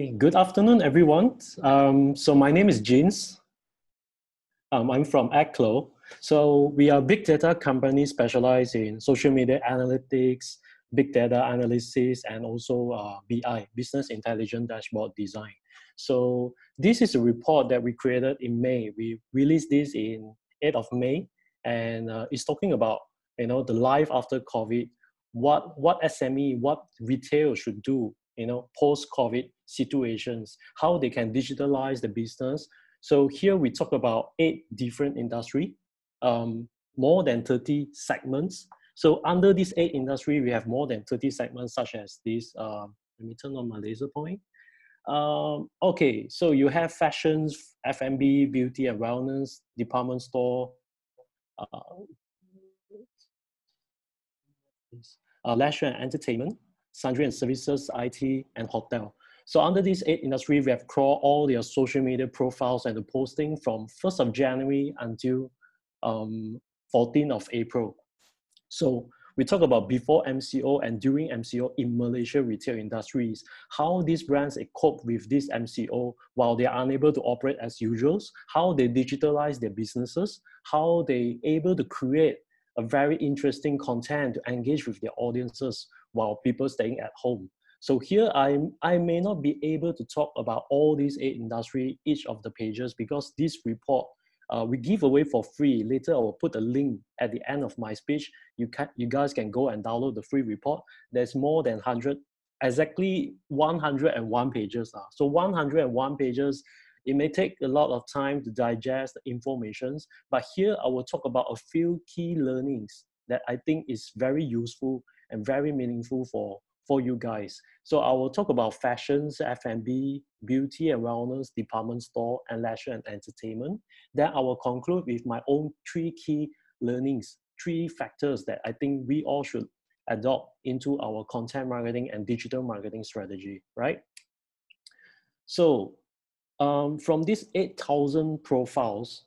Good afternoon, everyone. Um, so my name is James. Um, I'm from Adqlo. So we are a big data company specialized in social media analytics, big data analysis, and also uh, BI, business intelligence dashboard design. So this is a report that we created in May. We released this in 8th of May, and uh, it's talking about you know the life after COVID, what what SME, what retail should do, you know, post COVID situations, how they can digitalize the business. So here we talk about eight different industry, um, more than 30 segments. So under these eight industry, we have more than 30 segments such as this. Uh, let me turn on my laser point. Um, okay, so you have fashions, F&B, beauty and wellness, department store, uh, uh, leisure and entertainment, sundry and services, IT, and hotel. So under these eight industries, we have crawled all their social media profiles and the posting from 1st of January until um, 14th of April. So we talk about before MCO and during MCO in Malaysia retail industries, how these brands cope with this MCO while they are unable to operate as usual, how they digitalize their businesses, how they able to create a very interesting content to engage with their audiences while people staying at home. So here I, I may not be able to talk about all these eight industry, each of the pages, because this report uh, we give away for free. Later I will put a link at the end of my speech. You can you guys can go and download the free report. There's more than 100, exactly 101 pages. Uh. So 101 pages, it may take a lot of time to digest the informations, but here I will talk about a few key learnings that I think is very useful and very meaningful for for you guys. So I will talk about fashions, F&B, beauty and wellness, department store, and leisure and entertainment. Then I will conclude with my own three key learnings, three factors that I think we all should adopt into our content marketing and digital marketing strategy, right? So um, from these 8,000 profiles,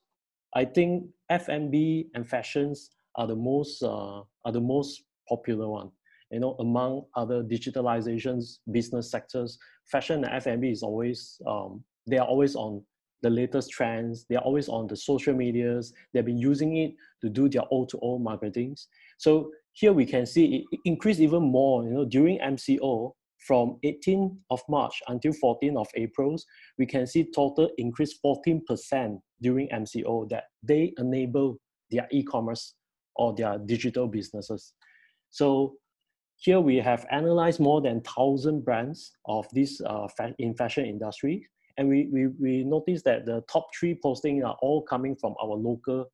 I think F&B and fashions are the most uh, are the most popular one you know, among other digitalizations business sectors, fashion and F&B is always, um, they are always on the latest trends. They're always on the social medias. They've been using it to do their O2O marketings. So here we can see it increased even more, you know, during MCO from 18th of March until 14th of April, we can see total increase 14% during MCO that they enable their e-commerce or their digital businesses. So here we have analyzed more than 1,000 brands of this uh, in fashion industry. And we, we, we noticed that the top three postings are all coming from our local,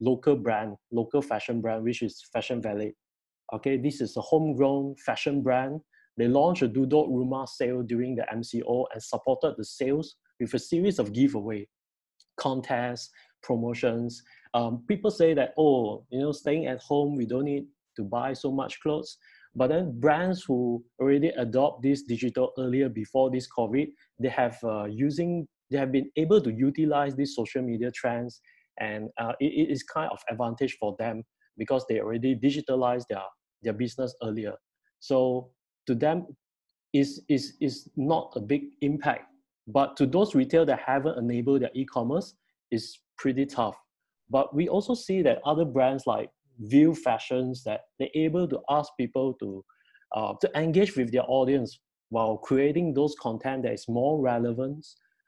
local brand, local fashion brand, which is Fashion Valley. Okay, this is a homegrown fashion brand. They launched a Duduk Rumah sale during the MCO and supported the sales with a series of giveaway, contests, promotions. Um, people say that, oh, you know, staying at home, we don't need to buy so much clothes. But then brands who already adopt this digital earlier before this COVID, they have uh, using they have been able to utilize these social media trends, and uh, it, it is kind of advantage for them because they already digitalized their their business earlier. So to them, is is is not a big impact. But to those retail that haven't enabled their e-commerce, is pretty tough. But we also see that other brands like view fashions that they're able to ask people to uh, to engage with their audience while creating those content that is more relevant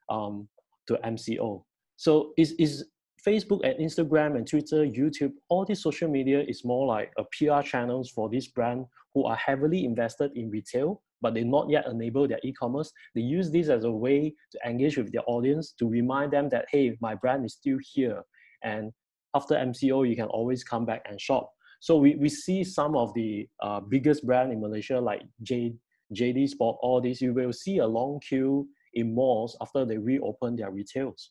um, to MCO. So is is Facebook and Instagram and Twitter, YouTube, all these social media is more like a PR channels for this brand who are heavily invested in retail, but they not yet enable their e-commerce. They use this as a way to engage with their audience to remind them that hey, my brand is still here, and after MCO, you can always come back and shop. So we, we see some of the uh, biggest brand in Malaysia like J, JD Sport, all these, you will see a long queue in malls after they reopen their retails.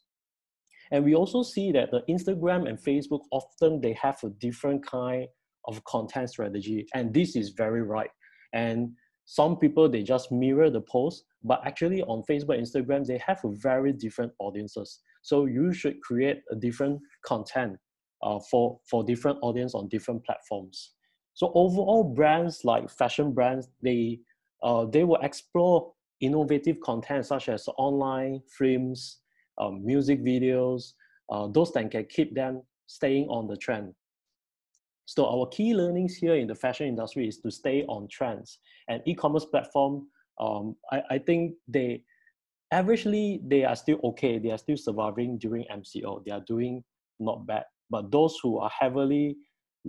And we also see that the Instagram and Facebook often they have a different kind of content strategy. And this is very right. And some people they just mirror the post, but actually on Facebook, Instagram, they have very different audiences. So you should create a different content uh, for, for different audience on different platforms. So overall brands like fashion brands, they, uh, they will explore innovative content such as online films, um, music videos, uh, those that can keep them staying on the trend. So our key learnings here in the fashion industry is to stay on trends. And e-commerce platform, um, I, I think they averagely they are still okay. They are still surviving during MCO. They are doing not bad. But those who are heavily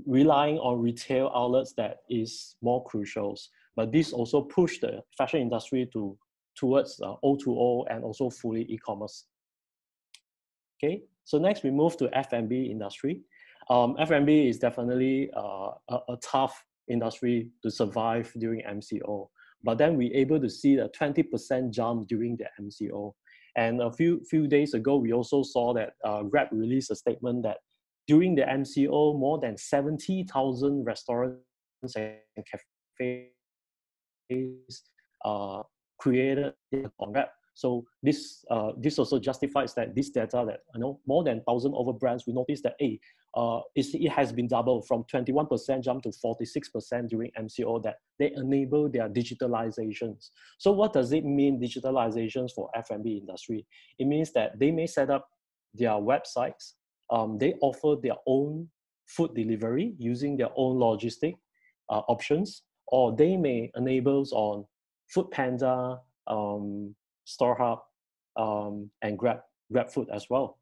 relying on retail outlets that is more crucial. But this also pushed the fashion industry to towards uh, O2O and also fully e-commerce. Okay, so next we move to F&B industry. Um, F&B is definitely uh, a, a, tough industry to survive during MCO. But then we able to see a 20% jump during the MCO. And a few few days ago, we also saw that uh, Grab released a statement that during the MCO, more than 70,000 restaurants and cafes uh, created on Grab. So this uh, this also justifies that this data that you know more than thousand over brands we noticed that hey uh, it has been doubled from 21% jump to 46% during MCO that they enable their digitalizations. So what does it mean digitalizations for F&B industry? It means that they may set up their websites, um, they offer their own food delivery using their own logistic uh, options, or they may enable on Food Panda, um, StoreHub, um, and Grab, Grab Food as well.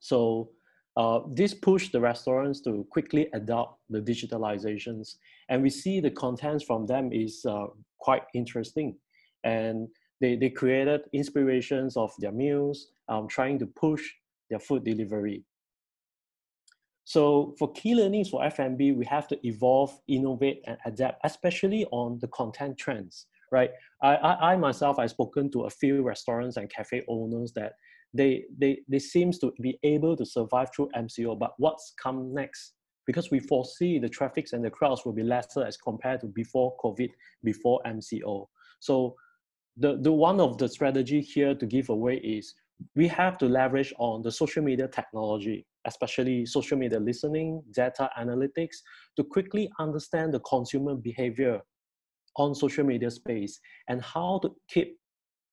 So uh, this pushed the restaurants to quickly adopt the digitalizations. And we see the contents from them is uh, quite interesting. And they, they created inspirations of their meals, um, trying to push their food delivery. So for key learnings for F&B, we have to evolve, innovate, and adapt, especially on the content trends, right? I, I, I myself, I've spoken to a few restaurants and cafe owners that they, they, they seems to be able to survive through MCO, but what's come next? Because we foresee the traffics and the crowds will be lesser as compared to before COVID, before MCO. So the, the one of the strategy here to give away is we have to leverage on the social media technology especially social media listening, data analytics, to quickly understand the consumer behavior on social media space and how to keep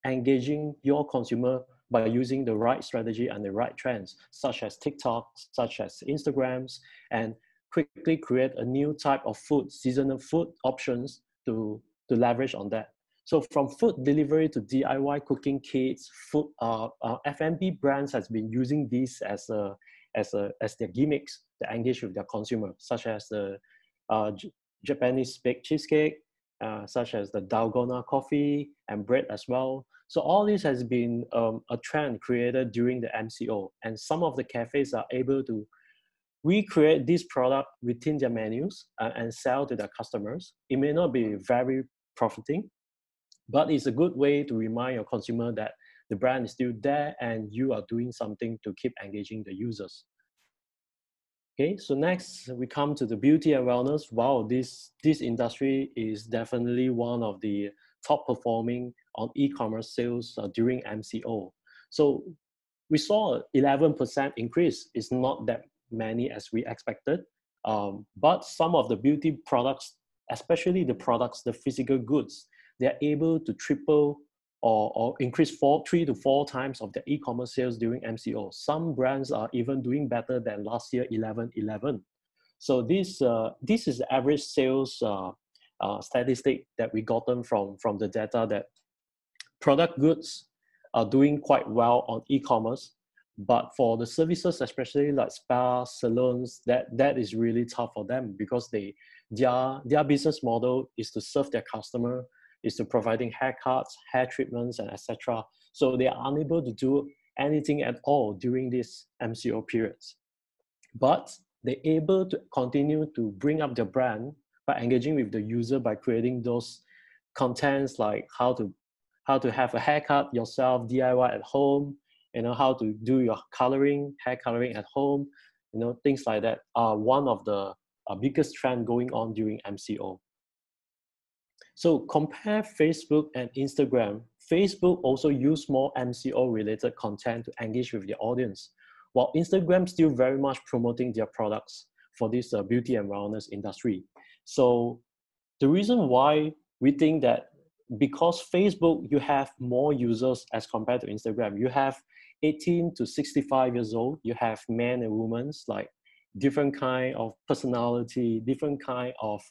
engaging your consumer by using the right strategy and the right trends, such as TikTok, such as Instagrams, and quickly create a new type of food, seasonal food options to, to leverage on that. So from food delivery to DIY cooking kits, food uh, uh, brands has been using this as a as, a, as their gimmicks to engage with their consumer, such as the uh, Japanese baked cheesecake, uh, such as the Dalgona coffee and bread as well. So all this has been um, a trend created during the MCO, and some of the cafes are able to recreate this product within their menus uh, and sell to their customers. It may not be very profiting, but it's a good way to remind your consumer that the brand is still there and you are doing something to keep engaging the users. Okay, so next we come to the beauty and wellness. Wow, this, this industry is definitely one of the top performing on e-commerce sales uh, during MCO. So we saw 11% increase. It's not that many as we expected, um, but some of the beauty products, especially the products, the physical goods, they're able to triple or, or increase four, three to four times of the e-commerce sales during MCO. Some brands are even doing better than last year 11 11. So this uh, this is the average sales uh, uh, statistic that we gotten from from the data that product goods are doing quite well on e-commerce, but for the services, especially like spa salons, that that is really tough for them because they their their business model is to serve their customer is to providing haircuts, hair treatments, and etc. So they are unable to do anything at all during this MCO periods. But they're able to continue to bring up their brand by engaging with the user by creating those contents like how to how to have a haircut yourself DIY at home, you know how to do your coloring, hair coloring at home, you know things like that are one of the uh, biggest trend going on during MCO. So compare Facebook and Instagram. Facebook also use more MCO related content to engage with the audience, while Instagram still very much promoting their products for this uh, beauty and wellness industry. So the reason why we think that because Facebook, you have more users as compared to Instagram. You have 18 to 65 years old. You have men and women, like different kind of personality, different kind of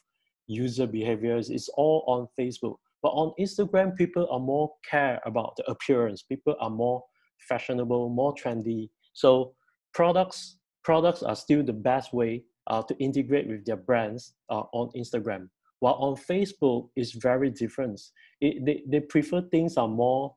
user behaviors. It's all on Facebook. But on Instagram, people are more care about the appearance. People are more fashionable, more trendy. So products products are still the best way uh, to integrate with their brands uh, on Instagram. While on Facebook, it's very different. It, they, they prefer things are more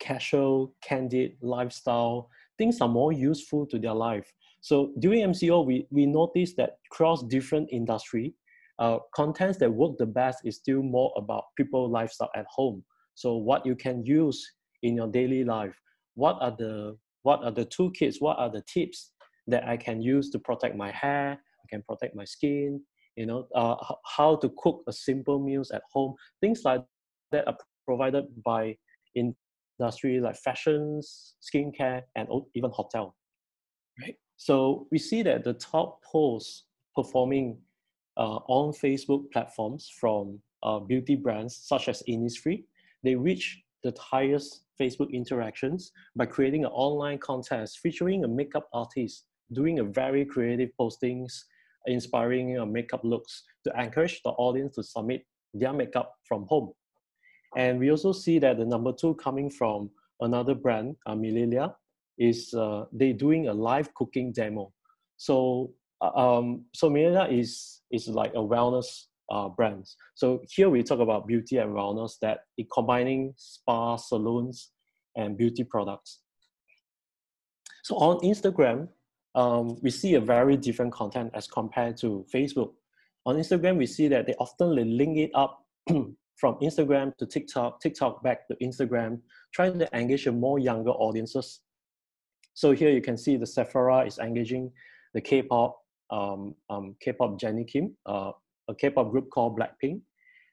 casual, candid, lifestyle. Things are more useful to their life. So during MCO, we, we noticed that across different industry, uh, contents that work the best is still more about people lifestyle at home. So what you can use in your daily life, what are the what are the toolkits, what are the tips that I can use to protect my hair, I can protect my skin, you know, uh, how to cook a simple meals at home, things like that are provided by industry like fashions, skincare, and even hotel, right? So we see that the top posts performing on Facebook platforms from uh, beauty brands such as Innisfree, they reach the highest Facebook interactions by creating an online contest featuring a makeup artist doing a very creative postings, inspiring uh, makeup looks to encourage the audience to submit their makeup from home. And we also see that the number two coming from another brand, uh, is uh, they doing a live cooking demo. So uh, um, so Mililia is is like a wellness uh, brand. So here we talk about beauty and wellness that it combining spa, salons, and beauty products. So on Instagram, um, we see a very different content as compared to Facebook. On Instagram, we see that they often link it up from Instagram to TikTok, TikTok back to Instagram, trying to engage a more younger audiences. So here you can see the Sephora is engaging the K-pop, um, um, K-pop Jennie Kim, uh, a K-pop group called Blackpink,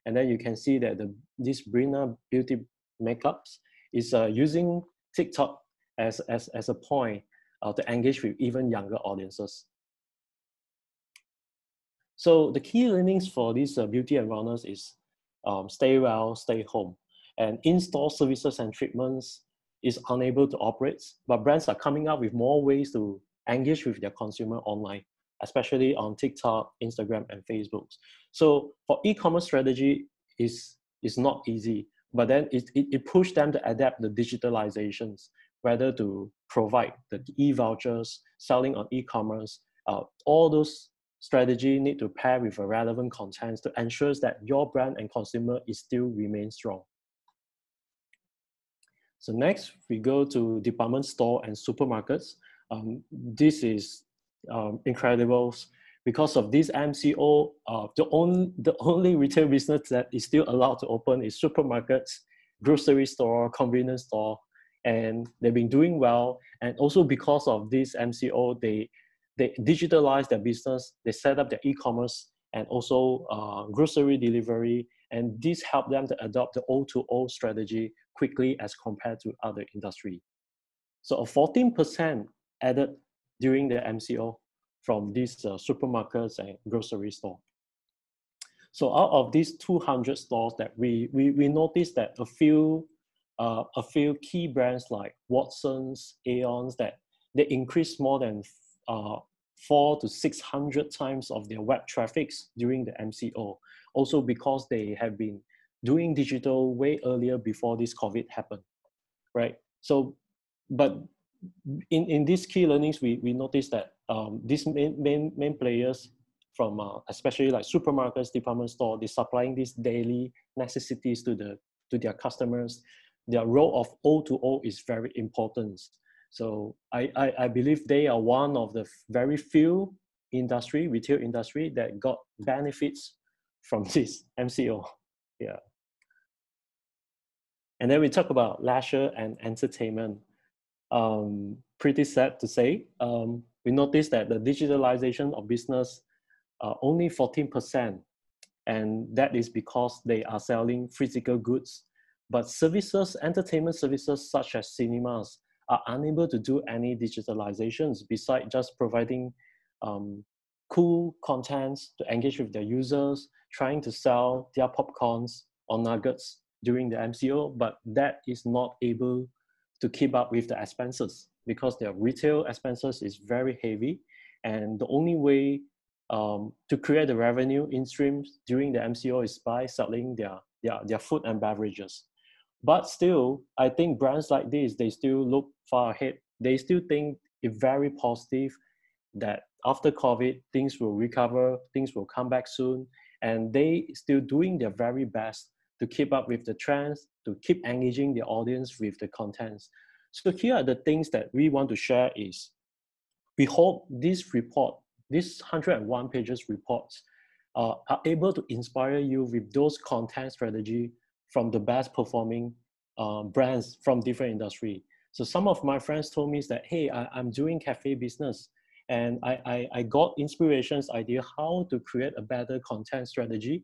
and then you can see that the this Brina Beauty Makeups is uh, using TikTok as, as, as a point uh, to engage with even younger audiences. So the key learnings for this uh, beauty and wellness is um, stay well, stay home. And in-store services and treatments is unable to operate, but brands are coming up with more ways to engage with their consumer online, especially on TikTok, Instagram, and Facebook. So for e-commerce strategy is is not easy, but then it, it, it pushed them to adapt the digitalizations whether to provide the e-vouchers, selling on e-commerce, uh, all those strategy need to pair with a relevant content to ensure that your brand and consumer is still remain strong. So next, we go to department store and supermarkets. Um, this is um, incredible because of this MCO. Uh, the, only, the only retail business that is still allowed to open is supermarkets, grocery store, convenience store, and they've been doing well. And also because of this MCO, they they digitalize their business, they set up their e-commerce and also uh, grocery delivery, and this helped them to adopt the O2O strategy quickly as compared to other industry. So a 14% added during the MCO from these uh, supermarkets and grocery store. So out of these 200 stores that we, we, we noticed that a few uh, a few key brands like Watsons, Aeons that they increased more than uh, four to 600 times of their web traffics during the MCO. Also because they have been doing digital way earlier before this COVID happened, right? So, but in, in these key learnings, we, we noticed that um, these main, main, main players from uh, especially like supermarkets, department store, they're supplying these daily necessities to the to their customers their role of O2O is very important. So I, I, I believe they are one of the very few industry, retail industry that got benefits from this MCO. Yeah. And then we talk about leisure and entertainment. Um, pretty sad to say. Um, we noticed that the digitalization of business uh, only 14%. And that is because they are selling physical goods but services, entertainment services such as cinemas are unable to do any digitalizations besides just providing um, cool contents to engage with their users, trying to sell their popcorns or nuggets during the MCO, but that is not able to keep up with the expenses because their retail expenses is very heavy. And the only way um, to create the revenue in streams during the MCO is by selling their, their, their food and beverages. But still, I think brands like this, they still look far ahead. They still think it's very positive that after COVID, things will recover, things will come back soon, and they still doing their very best to keep up with the trends, to keep engaging the audience with the contents. So here are the things that we want to share is, we hope this report, this 101 pages reports, uh, are able to inspire you with those content strategy from the best performing uh, brands from different industry. So some of my friends told me that, hey, I, am doing cafe business and I, I, I got inspirations idea how to create a better content strategy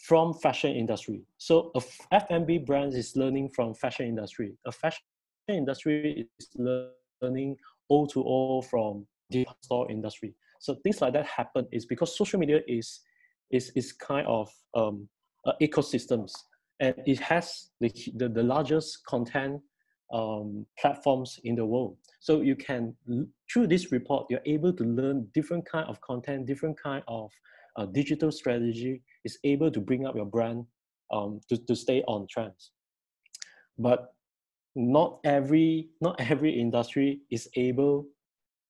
from fashion industry. So a F&B brand is learning from fashion industry. A fashion industry is learning O2O from the store industry. So things like that happen is because social media is is is kind of um, uh, ecosystems and it has the, the, the largest content um, platforms in the world. So you can, through this report, you're able to learn different kind of content, different kind of uh, digital strategy is able to bring up your brand um, to, to stay on trends. But not every, not every industry is able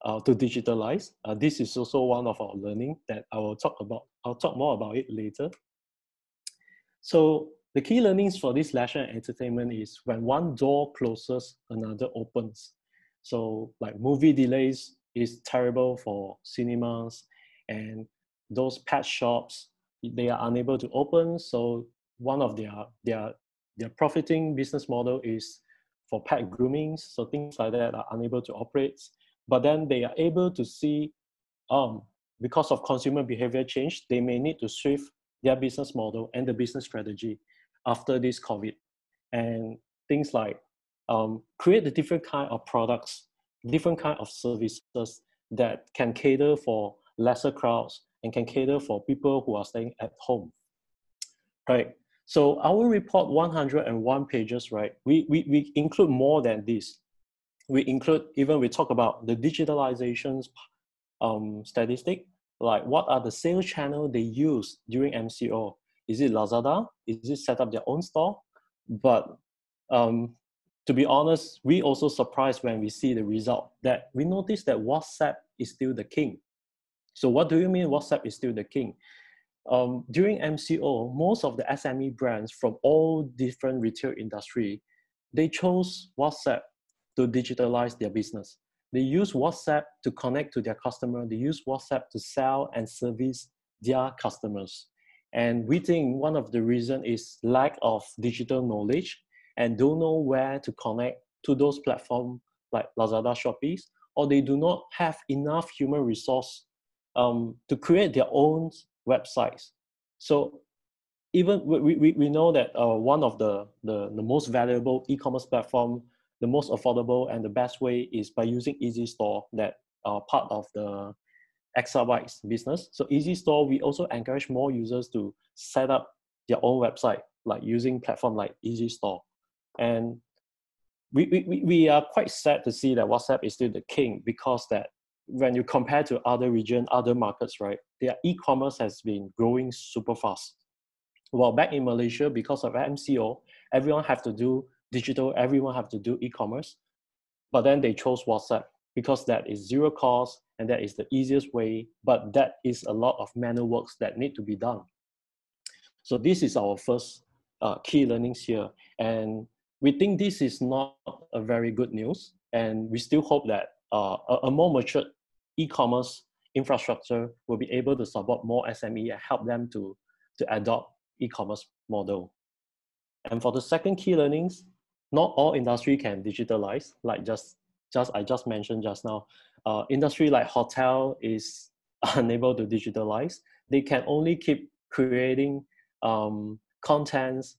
uh, to digitalize. Uh, this is also one of our learning that I will talk about. I'll talk more about it later. So the key learnings for this leisure and entertainment is when one door closes, another opens. So like movie delays is terrible for cinemas and those pet shops, they are unable to open. So one of their, their, their profiting business model is for pet grooming. So things like that are unable to operate. But then they are able to see, um, because of consumer behavior change, they may need to shift their business model and the business strategy after this COVID. And things like um, create a different kind of products, different kind of services that can cater for lesser crowds and can cater for people who are staying at home. Right. So our report 101 pages, right? We, we, we include more than this. We include even we talk about the digitalizations um, statistic, like what are the sales channel they use during MCO? Is it Lazada? Is it set up their own store? But um, to be honest, we also surprised when we see the result that we notice that WhatsApp is still the king. So what do you mean WhatsApp is still the king? Um, during MCO, most of the SME brands from all different retail industry, they chose WhatsApp to digitalize their business. They use WhatsApp to connect to their customer. They use WhatsApp to sell and service their customers. And we think one of the reason is lack of digital knowledge and don't know where to connect to those platforms like Lazada, Shopee, or they do not have enough human resource um, to create their own websites. So even we, we, we know that uh, one of the, the, the most valuable e-commerce platform, the most affordable and the best way is by using Easy Store that are part of the exabytes business. So Easy Store, we also encourage more users to set up their own website, like using platform like Easy Store. And we, we, we are quite sad to see that WhatsApp is still the king because that when you compare to other region, other markets, right, their e-commerce has been growing super fast. Well, back in Malaysia, because of MCO, everyone have to do digital, everyone have to do e-commerce. But then they chose WhatsApp because that is zero cost and that is the easiest way, but that is a lot of manual works that need to be done. So this is our first uh, key learnings here. And we think this is not a very good news. And we still hope that uh, a, a more mature e-commerce infrastructure will be able to support more SME and help them to, to adopt e-commerce model. And for the second key learnings, not all industry can digitalize, like just, just I just mentioned just now. Uh, industry like hotel is unable to digitalize. They can only keep creating um, contents,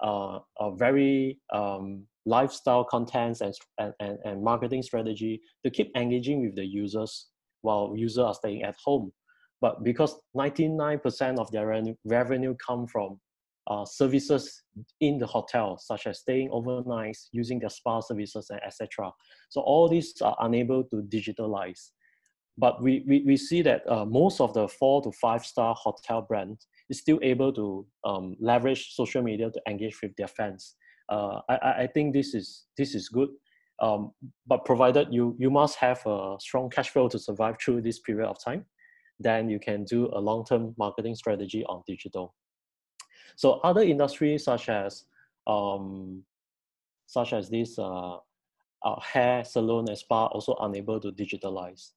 uh, uh, very um, lifestyle contents and, and, and marketing strategy to keep engaging with the users while users are staying at home. But because 99% of their revenue, revenue come from uh, services in the hotel, such as staying overnight, using their spa services, and etc. So all these are unable to digitalize. But we, we, we see that uh, most of the four to five star hotel brands is still able to um, leverage social media to engage with their fans. Uh, I, I think this is this is good, um, but provided you you must have a strong cash flow to survive through this period of time, then you can do a long term marketing strategy on digital. So other industries such as um, such as this uh, uh, hair salon and spa also unable to digitalize.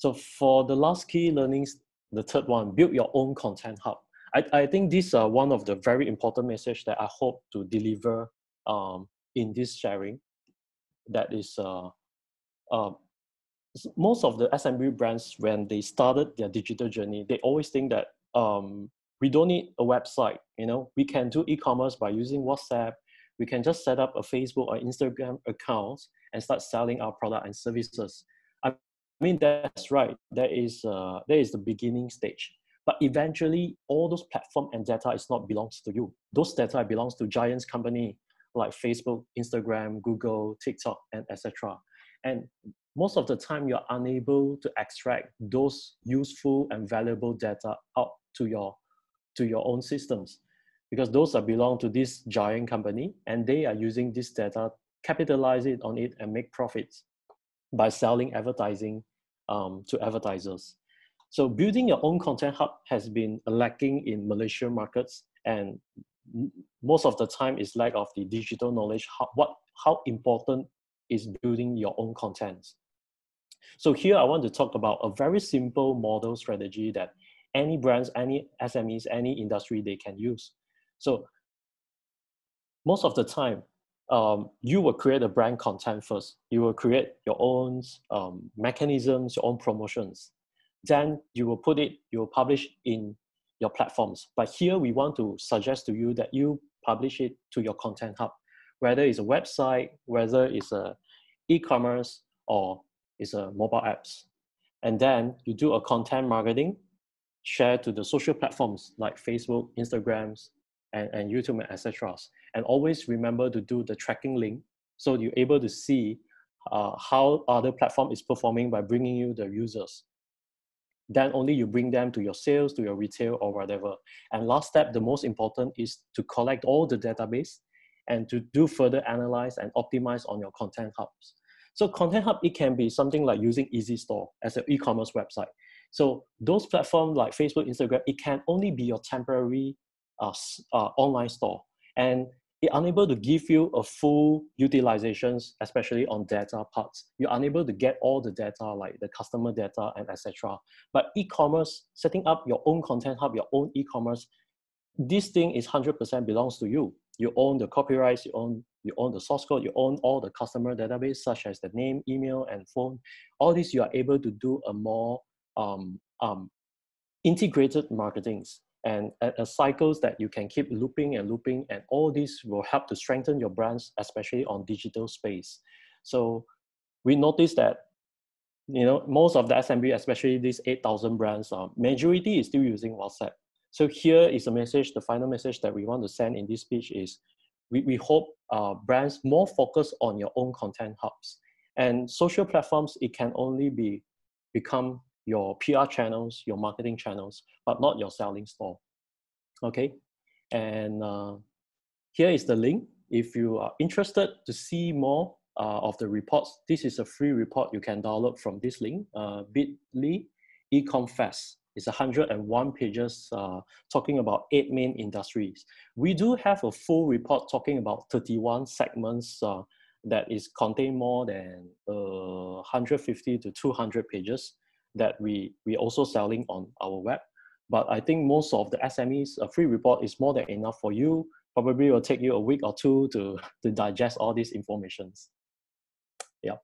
So for the last key learnings, the third one, build your own content hub. I, I think this is uh, one of the very important message that I hope to deliver um, in this sharing. That is, uh, uh, most of the SMB brands, when they started their digital journey, they always think that um, we don't need a website. You know, we can do e-commerce by using WhatsApp. We can just set up a Facebook or Instagram account and start selling our product and services. I mean, that's right. That is uh, that is the beginning stage. But eventually, all those platform and data is not belongs to you. Those data belongs to giants company like Facebook, Instagram, Google, TikTok, and etc. And most of the time, you're unable to extract those useful and valuable data out to your to your own systems because those are belong to this giant company and they are using this data capitalize it on it and make profits by selling advertising um, to advertisers so building your own content hub has been lacking in malaysian markets and most of the time is lack of the digital knowledge how, what how important is building your own content so here i want to talk about a very simple model strategy that any brands, any SMEs, any industry they can use. So most of the time, um, you will create a brand content first. You will create your own um, mechanisms, your own promotions. Then you will put it, you will publish in your platforms. But here we want to suggest to you that you publish it to your content hub, whether it's a website, whether it's a e-commerce or it's a mobile apps. And then you do a content marketing share to the social platforms like Facebook, Instagrams, and, and YouTube, etc. And always remember to do the tracking link so you're able to see uh, how other platform is performing by bringing you the users. Then only you bring them to your sales, to your retail or whatever. And last step, the most important is to collect all the database and to do further analyze and optimize on your content hubs. So content hub, it can be something like using Easy Store as an e-commerce website. So those platforms like Facebook, Instagram, it can only be your temporary uh, uh, online store. And it unable to give you a full utilizations, especially on data parts. You're unable to get all the data like the customer data and etc. But e-commerce, setting up your own content hub, your own e-commerce, this thing is 100% belongs to you. You own the copyrights, you own you own the source code, you own all the customer database such as the name, email, and phone. All this you are able to do a more um, um, integrated marketings and a, cycles that you can keep looping and looping and all these will help to strengthen your brands especially on digital space. So we noticed that you know most of the smb especially these 8000 brands uh, majority is still using whatsapp. So here is a message the final message that we want to send in this speech is we, we hope uh, brands more focus on your own content hubs. And social platforms it can only be become your PR channels, your marketing channels, but not your selling store. Okay, and uh, here is the link. If you are interested to see more uh, of the reports, this is a free report you can download from this link, uh, bit.ly eComFest. It's 101 pages uh, talking about eight main industries. We do have a full report talking about 31 segments uh, that is contain more than uh, 150 to 200 pages that we we also selling on our web. But I think most of the SMEs, a free report is more than enough for you. Probably will take you a week or two to, to digest all these informations. Yeah.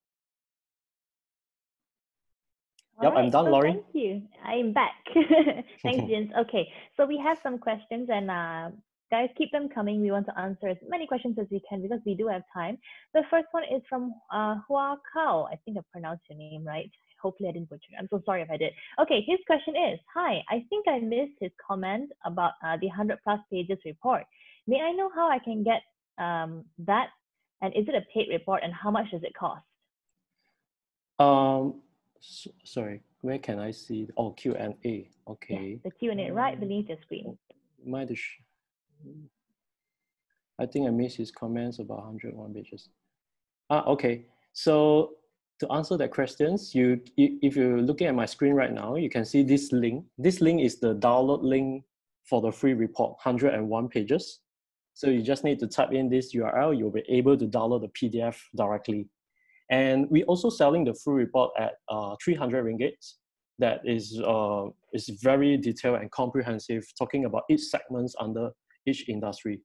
All yep, right, I'm done, so Laurie. Thank you. I'm back. Thanks, Ginz. Okay, so we have some questions, and uh, guys, keep them coming. We want to answer as many questions as we can because we do have time. The first one is from uh, Hua Kao. I think I pronounced your name right. Hopefully I didn't butcher. I'm so sorry if I did. Okay, his question is, hi, I think I missed his comment about uh, the 100 plus pages report. May I know how I can get um, that? And is it a paid report and how much does it cost? Um, so, sorry, where can I see? Oh, Q&A, okay. Yeah, the Q&A right beneath the screen. Might I think I missed his comments about 101 pages. Ah, okay. So to answer that questions, you if you're looking at my screen right now, you can see this link. This link is the download link for the free report, 101 pages. So you just need to type in this URL, you'll be able to download the PDF directly. And we're also selling the free report at uh, 300 ringgit. That is, uh, is very detailed and comprehensive, talking about each segments under each industry.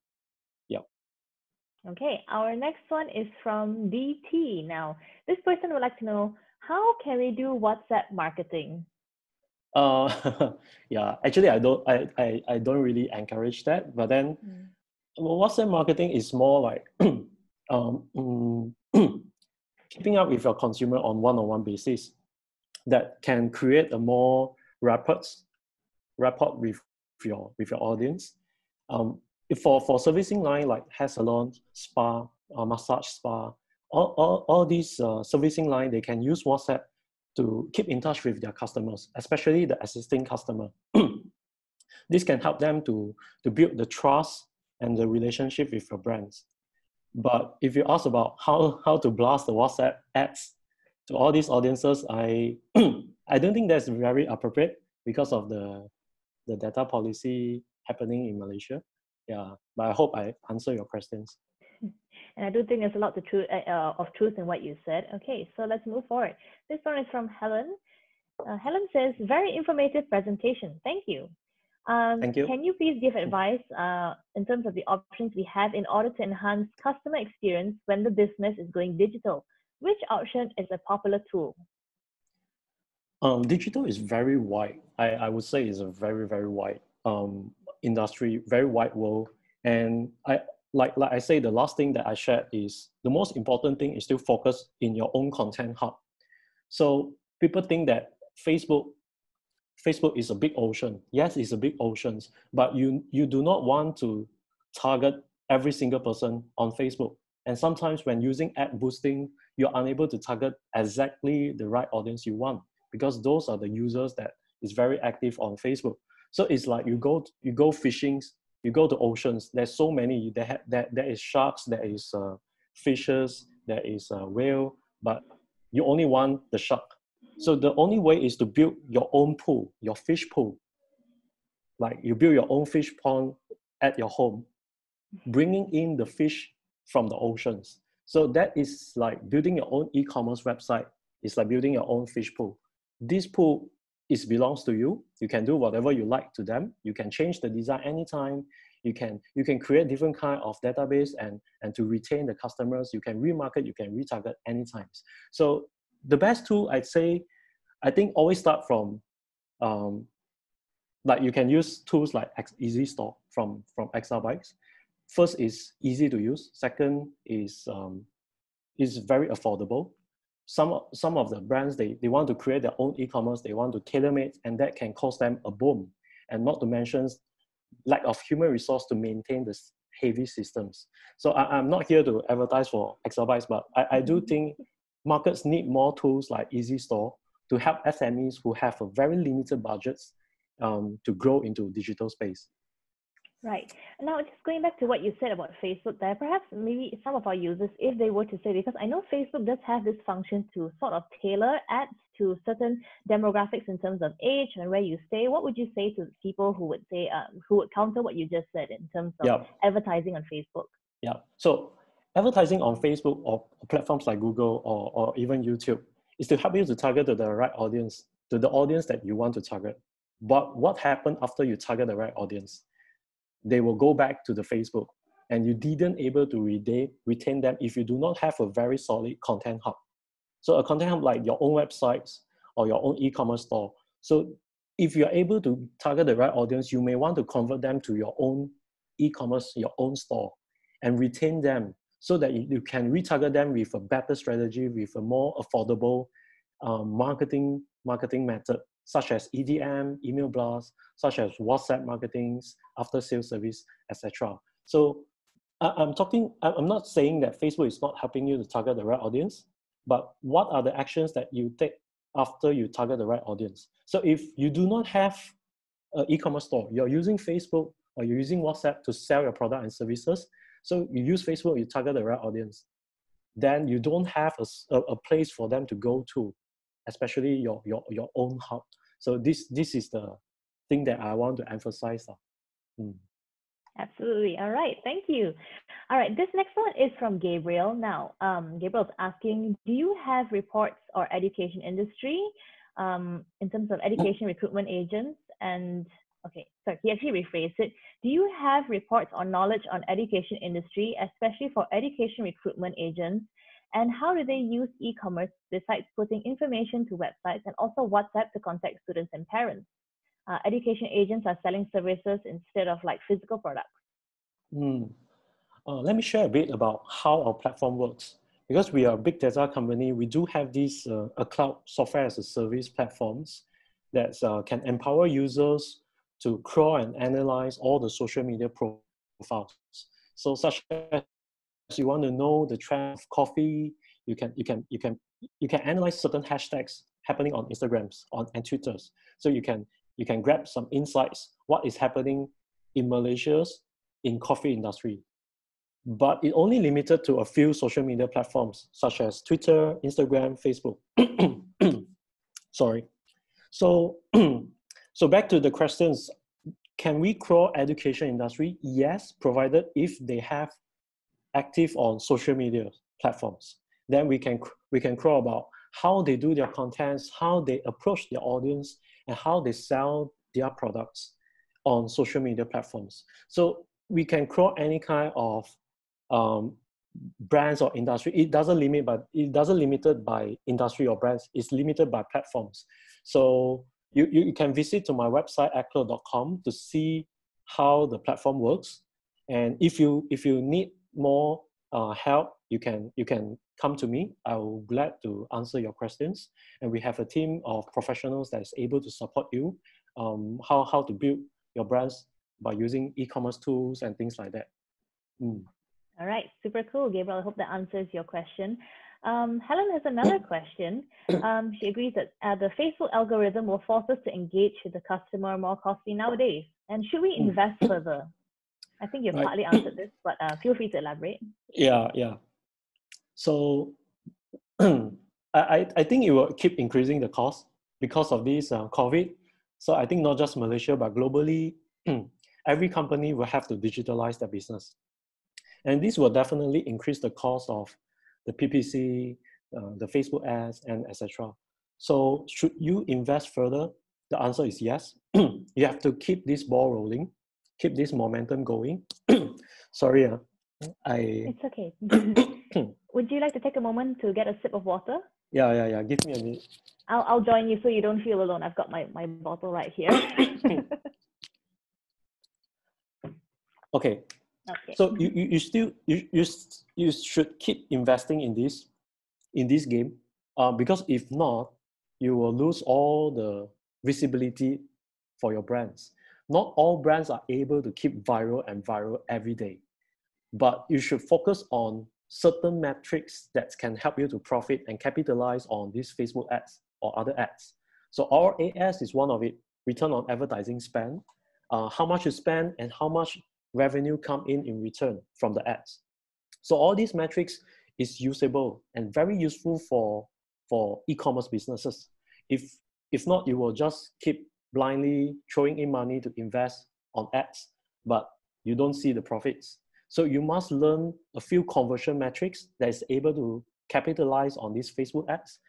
Okay, our next one is from DT. Now, this person would like to know how can we do WhatsApp marketing? Uh, yeah, actually, I don't, I, I, I don't really encourage that. But then, mm. well, WhatsApp marketing is more like um, mm, keeping up with your consumer on one-on-one basis that can create a more rapport, rapport with your with your audience. Um, for for servicing line like hair salon, spa, uh, massage spa, all, all, all these uh, servicing line, they can use WhatsApp to keep in touch with their customers, especially the existing customer. this can help them to, to build the trust and the relationship with your brands. But if you ask about how, how to blast the WhatsApp ads to all these audiences, I, I don't think that's very appropriate because of the, the data policy happening in Malaysia yeah but i hope i answer your questions and i do think there's a lot of truth, uh, uh, of truth in what you said okay so let's move forward this one is from helen uh, helen says very informative presentation thank you um, Thank you. Can you please give advice uh, in terms of the options we have in order to enhance customer experience when the business is going digital? Which option is a popular tool? Um, digital is very wide. I, I would say it's a very, very wide um, industry, very wide world. And I like like I say, the last thing that I shared is the most important thing is to focus in your own content hub. So people think that Facebook Facebook is a big ocean. Yes, it's a big ocean, but you you do not want to target every single person on Facebook. And sometimes when using ad boosting, you're unable to target exactly the right audience you want because those are the users that is very active on Facebook. So it's like you go you go fishing, you go to oceans. There's so many. There ha- there, there is sharks, there is uh, fishes, there is a whale, but you only want the shark. So the only way is to build your own pool, your fish pool. Like you build your own fish pond at your home, bringing in the fish from the oceans. So that is like building your own e-commerce website. It's like building your own fish pool. This pool it belongs to you. You can do whatever you like to them. You can change the design anytime. You can you can create different kind of database and and to retain the customers. You can remarket. You can retarget anytime. So the best tool I'd say, I think always start from, um, like you can use tools like Easy Store from from Exabytes. First is easy to use. Second is um, is very affordable some some of the brands they, they want to create their own e-commerce they want to tailor make and that can cost them a boom. And not to mention lack of human resource to maintain this heavy systems. So I, i'm not here to advertise for exabytes but I, I do mm-hmm. think markets need more tools like easy store to help smes who have a very limited budgets um, to grow into digital space Right. Now, just going back to what you said about Facebook there, perhaps maybe some of our users, if they were to say, because I know Facebook does have this function to sort of tailor ads to certain demographics in terms of age and where you stay, what would you say to people who would say, um, who would counter what you just said in terms of yep. advertising on Facebook? Yeah. So advertising on Facebook or platforms like Google or, or even YouTube is to help you to target to the right audience, to the audience that you want to target. But what happened after you target the right audience? They will go back to the Facebook and you didn't able to retain, them if you do not have a very solid content hub. So a content hub like your own websites or your own e-commerce store. So if you're able to target the right audience, you may want to convert them to your own e-commerce, your own store and retain them so that you can retarget them with a better strategy, with a more affordable um, marketing marketing method such as EDM, email blasts, such as WhatsApp marketing, after sales service, etc. So I'm talking, I'm not saying that Facebook is not helping you to target the right audience, but what are the actions that you take after you target the right audience? So if you do not have an e-commerce store, you're using Facebook or you're using WhatsApp to sell your product and services. So you use Facebook, you target the right audience. Then you don't have a, a place for them to go to, especially your, your, your own hub. So this, this is the thing that I want to emphasize. Mm. Absolutely. All right. Thank you. All right. This next one is from Gabriel. Now, um, Gabriel's asking, do you have reports or education industry um, in terms of education recruitment agents? And okay, sorry, he actually rephrased it. Do you have reports or knowledge on education industry, especially for education recruitment agents? And how do they use e-commerce besides putting information to websites and also WhatsApp to contact students and parents? uh, education agents are selling services instead of like physical products? Mm. Uh, let me share a bit about how our platform works. Because we are a big data company, we do have these uh, a cloud software as a service platforms that uh, can empower users to crawl and analyze all the social media profiles. So such as you want to know the trend of coffee, you can you can you can you can analyze certain hashtags happening on Instagrams on and Twitters. So you can you can grab some insights what is happening in Malaysia's in coffee industry. But it only limited to a few social media platforms such as Twitter, Instagram, Facebook. Sorry. So, so back to the questions. Can we crawl education industry? Yes, provided if they have active on social media platforms. Then we can we can crawl about how they do their contents, how they approach their audience, and how they sell their products on social media platforms. So we can crawl any kind of um, brands or industry. It doesn't limit, but it doesn't limited by industry or brands. It's limited by platforms. So you, you can visit to my website adqlo.com to see how the platform works. And if you if you need more uh, help, you can you can come to me. I will glad to answer your questions. And we have a team of professionals that is able to support you um, how, how to build your brands by using e-commerce tools and things like that. Mm. All right, super cool, Gabriel. I hope that answers your question. Um, Helen has another question. Um, she agrees that uh, the Facebook algorithm will force us to engage with the customer more costly nowadays. And should we mm. invest further? I think you've right. partly answered this, but uh, feel free to elaborate. Yeah, yeah. So I, I think it will keep increasing the cost because of this uh, COVID. So I think not just Malaysia, but globally, every company will have to digitalize their business. And this will definitely increase the cost of the PPC, uh, the Facebook ads, and etc. So should you invest further? The answer is yes. you have to keep this ball rolling, keep this momentum going. Sorry, uh, I. It's okay. Would you like to take a moment to get a sip of water? Yeah, yeah, yeah. Give me a minute. I'll, I'll join you so you don't feel alone. I've got my, my bottle right here. okay. Okay. So you, you, you still you, you you should keep investing in this in this game uh, because if not you will lose all the visibility for your brands. Not all brands are able to keep viral and viral every day, but you should focus on certain metrics that can help you to profit and capitalize on these Facebook ads or other ads. So ROAS is one of it, return on advertising spend, uh, how much you spend and how much revenue come in in return from the ads. So all these metrics is usable and very useful for, for e-commerce businesses. If, if not, you will just keep blindly throwing in money to invest on ads, but you don't see the profits. So you must learn a few conversion metrics that is able to capitalize on these Facebook ads.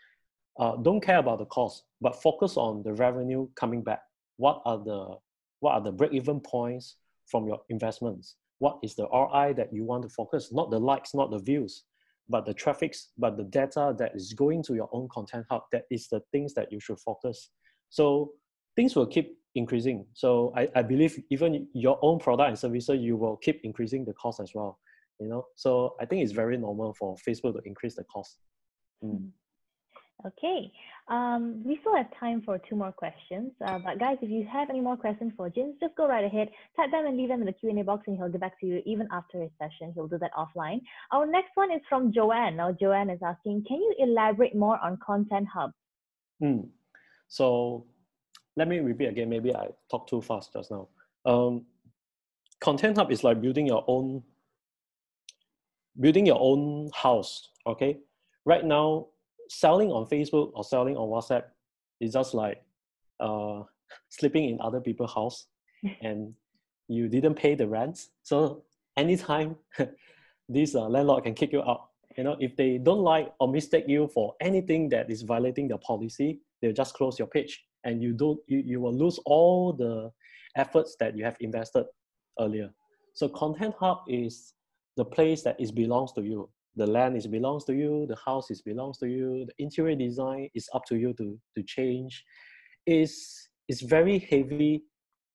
Uh, don't care about the cost, but focus on the revenue coming back. What are the what are the break-even points from your investments? What is the RI that you want to focus? Not the likes, not the views, but the traffics, but the data that is going to your own content hub. That is the things that you should focus. So things will keep increasing. So I, I believe even your own product and services, you will keep increasing the cost as well. You know, so I think it's very normal for Facebook to increase the cost. Mm. Okay, um, we still have time for two more questions. Uh, but guys, if you have any more questions for Ginz, just go right ahead, type them and leave them in the Q&A box and he'll get back to you even after his session. He'll do that offline. Our next one is from Joanne. Now, Joanne is asking, can you elaborate more on Content Hub? Mm. So let me repeat again. Maybe I talked too fast just now. Um, Content Hub is like building your own building your own house. Okay, right now selling on Facebook or selling on WhatsApp is just like uh, sleeping in other people's house, and you didn't pay the rent. So anytime this uh, landlord can kick you out. You know, if they don't like or mistake you for anything that is violating their policy, they'll just close your page, and you don't you, you will lose all the efforts that you have invested earlier. So Content Hub is the place that is belongs to you. The land is belongs to you the house is belongs to you the interior design is up to you to to change. Is is very heavy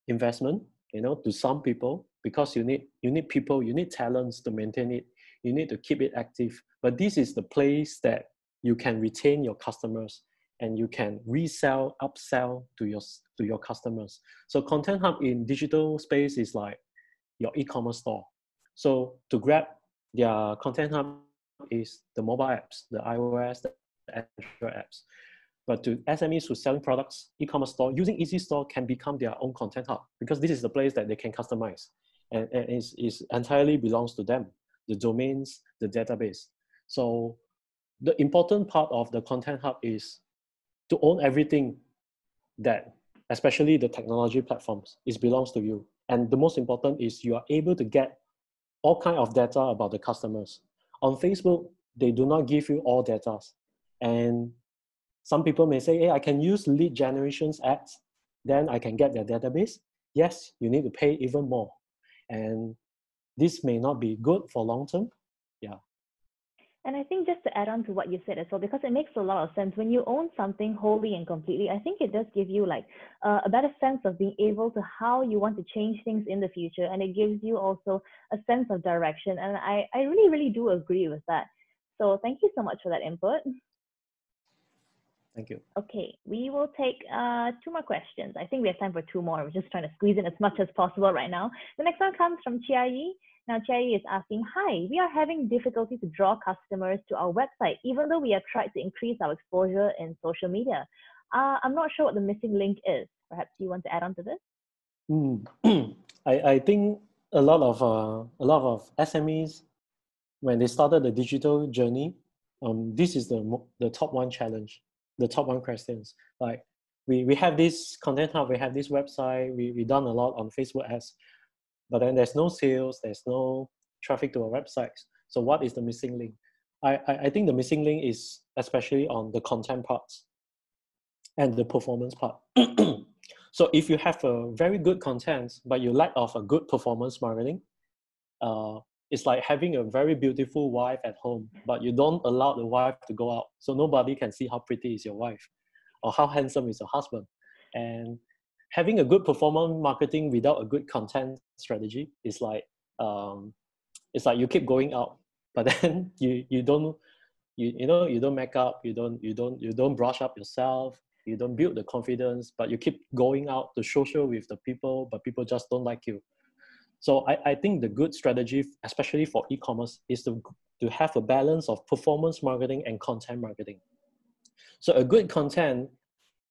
investment you know to some people because you need you need people you need talents to maintain it. You need to keep it active. But this is the place that you can retain your customers and you can resell upsell to your to your customers so content hub in digital space is like your e-commerce store so to grab their content hub is the mobile apps, the iOS, the Android apps. But to SMEs who selling products, e-commerce store, using Easy Store can become their own content hub because this is the place that they can customize and, and it's, it's entirely belongs to them, the domains, the database. So the important part of the content hub is to own everything that, especially the technology platforms, it belongs to you. And the most important is you are able to get all kind of data about the customers on Facebook, they do not give you all data. And some people may say, hey, I can use lead generations ads, then I can get their database. Yes, you need to pay even more. And this may not be good for long term. And I think just to add on to what you said as well, because it makes a lot of sense when you own something wholly and completely, I think it does give you like uh, a better sense of being able to how you want to change things in the future. And it gives you also a sense of direction. And I, I really, really do agree with that. So thank you so much for that input. Thank you. Okay, we will take uh, two more questions. I think we have time for two more. We're just trying to squeeze in as much as possible right now. The next one comes from Chia Yi. Now, Cherry is asking, hi, we are having difficulty to draw customers to our website, even though we have tried to increase our exposure in social media. Uh, I'm not sure what the missing link is. Perhaps you want to add on to this? Mm. I, I think a lot of uh, a lot of SMEs, when they started the digital journey, um, this is the the top one challenge, the top one questions. Like we, we have this content hub, we have this website, we we done a lot on Facebook ads, but then there's no sales, there's no traffic to our websites. So what is the missing link? I, I, I think the missing link is especially on the content parts and the performance part. so if you have a very good content, but you lack of a good performance marketing, uh, it's like having a very beautiful wife at home, but you don't allow the wife to go out. So nobody can see how pretty is your wife or how handsome is your husband. And having a good performance marketing without a good content strategy is like um, it's like you keep going out, but then you you don't you you know you don't make up, you don't you don't you don't brush up yourself, you don't build the confidence, but you keep going out to social with the people, but people just don't like you. So I, I think the good strategy, especially for e-commerce, is to to have a balance of performance marketing and content marketing. So a good content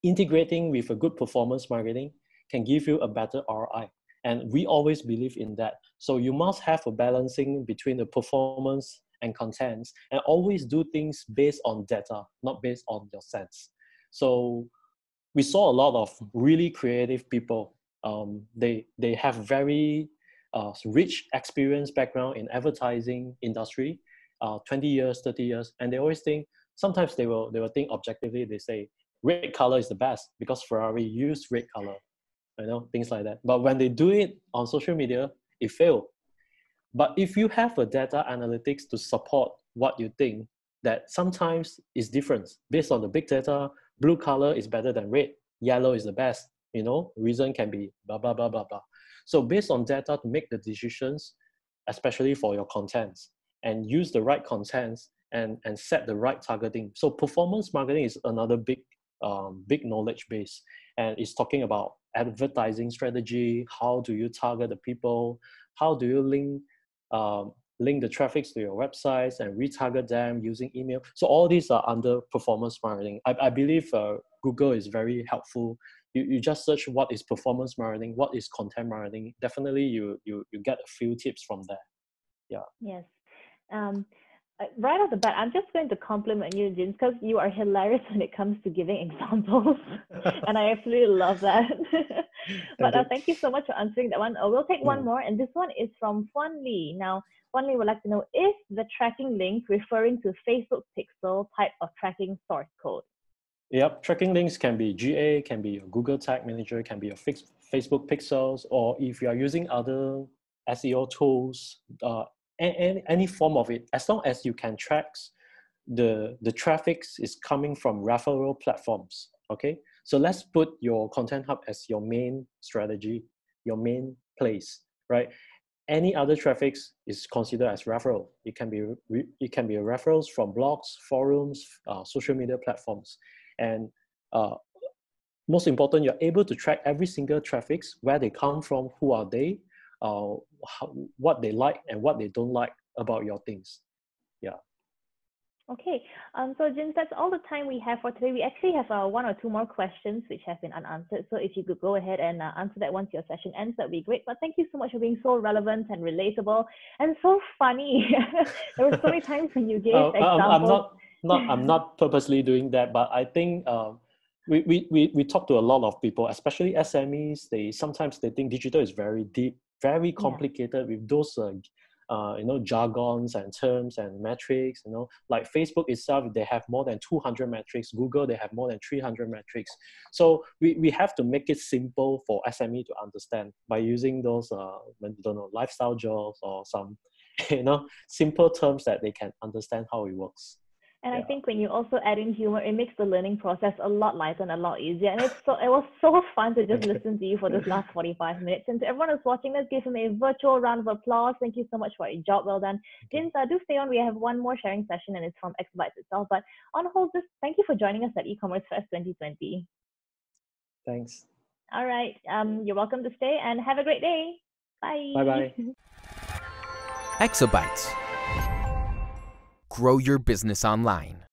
integrating with a good performance marketing can give you a better ROI. And we always believe in that. So you must have a balancing between the performance and contents and always do things based on data, not based on your sense. So we saw a lot of really creative people. Um, they, they have very uh, rich experience background in advertising industry, uh, 20 years, 30 years, and they always think, sometimes they will, they will think objectively, they say, red color is the best because Ferrari used red color, you know, things like that. But when they do it on social media, it failed. But if you have a data analytics to support what you think, that sometimes is different based on the big data. Blue color is better than red. Yellow is the best. You know, reason can be blah blah blah blah blah. So based on data to make the decisions, especially for your contents, and use the right contents and, and set the right targeting. So performance marketing is another big um, big knowledge base and it's talking about advertising strategy how do you target the people how do you link um, link the traffic to your websites and retarget them using email. So all these are under performance marketing. I, I believe uh, google is very helpful. You, you just search what is performance marketing what is content marketing. Definitely you you, you get a few tips from there. Yeah. Yes. Um, right off the bat, I'm just going to compliment you, Jin, because you are hilarious when it comes to giving examples, and I absolutely love that. but uh, thank you so much for answering that one. Uh, we'll take one mm. more, and this one is from Fuan Lee. Now, Fuan Lee would like to know: Is the tracking link referring to Facebook Pixel type of tracking source code? Yep, tracking links can be GA, can be your Google Tag Manager, can be your Facebook Pixels, or if you are using other SEO tools, uh, any, any form of it, as long as you can track the, the traffic is coming from referral platforms, okay? So let's put your Content Hub as your main strategy, your main place, right? Any other traffic is considered as referral. It can be it can be referrals from blogs, forums, uh, social media platforms, and uh, most important, you're able to track every single traffic, where they come from, who are they, uh, how, what they like and what they don't like about your things. Yeah. Okay, um, so Jim, that's all the time we have for today. We actually have uh, one or two more questions which have been unanswered. So if you could go ahead and uh, answer that once your session ends, that'd be great. But thank you so much for being so relevant and relatable and so funny. there were so many times when you gave uh, examples. I'm not, not, I'm not purposely doing that, but I think um, we, we, we, we talk to a lot of people, especially SMEs. They sometimes they think digital is very deep very complicated yeah. with those uh, uh, you know jargons and terms and metrics you know. Like facebook itself they have more than 200 metrics. Google they have more than 300 metrics. So we, we have to make it simple for sme to understand by using those uh, I don't know lifestyle jobs or some you know simple terms that they can understand how it works and yeah. I think when you also add in humor, it makes the learning process a lot lighter and a lot easier. And it's so it was so fun to just listen to you for this last 45 minutes. And to everyone who's watching, let's give him a virtual round of applause. Thank you so much for your job well done. Ginz, uh, do stay on. We have one more sharing session and it's from Exabytes itself. But on hold, just thank you for joining us at e-commerce fest 2020. Thanks. All right. Um, you're welcome to stay and have a great day. Bye. Bye bye. Exabytes grow your business online.